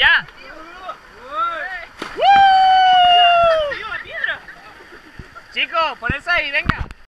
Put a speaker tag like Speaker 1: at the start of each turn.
Speaker 1: ¡Ya! ¡Woo! Chicos, ponerse ahí, venga.